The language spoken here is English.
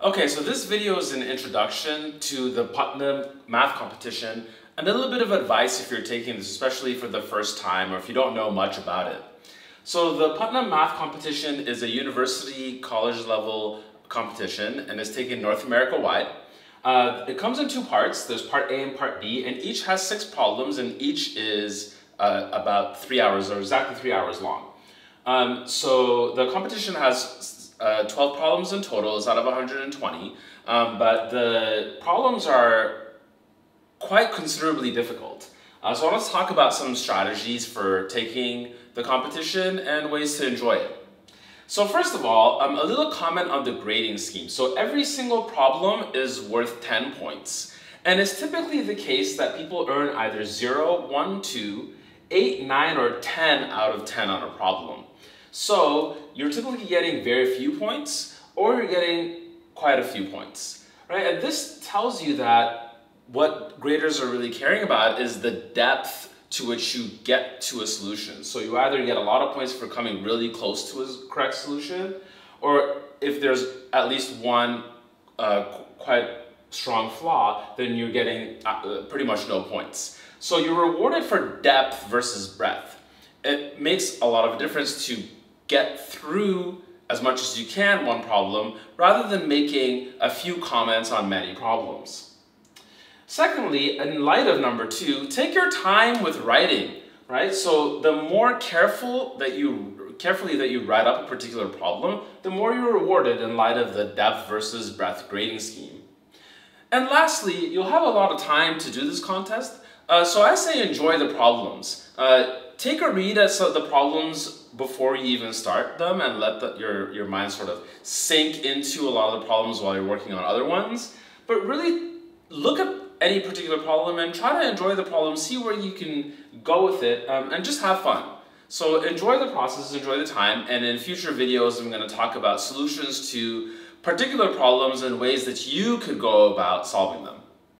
Okay, so this video is an introduction to the Putnam math competition and a little bit of advice if you're taking this, especially for the first time or if you don't know much about it. So the Putnam math competition is a university college level competition and is taken North America wide. Uh, it comes in two parts. There's part A and part B and each has six problems and each is uh, about three hours or exactly three hours long. Um, so the competition has uh, 12 problems in total, is out of 120, um, but the problems are quite considerably difficult. Uh, so I want to talk about some strategies for taking the competition and ways to enjoy it. So first of all, um, a little comment on the grading scheme. So every single problem is worth 10 points. And it's typically the case that people earn either 0, 1, 2, 8, 9, or 10 out of 10 on a problem. So you're typically getting very few points or you're getting quite a few points, right? And this tells you that what graders are really caring about is the depth to which you get to a solution. So you either get a lot of points for coming really close to a correct solution, or if there's at least one uh, quite strong flaw, then you're getting uh, pretty much no points. So you're rewarded for depth versus breadth. It makes a lot of difference to get through as much as you can one problem rather than making a few comments on many problems. Secondly, in light of number two, take your time with writing, right? So the more careful that you carefully that you write up a particular problem, the more you're rewarded in light of the depth versus breadth grading scheme. And lastly, you'll have a lot of time to do this contest, uh, so I say enjoy the problems. Uh, take a read at the problems before you even start them and let the, your, your mind sort of sink into a lot of the problems while you're working on other ones. But really look at any particular problem and try to enjoy the problem, see where you can go with it, um, and just have fun. So enjoy the process, enjoy the time, and in future videos I'm going to talk about solutions to particular problems and ways that you could go about solving them.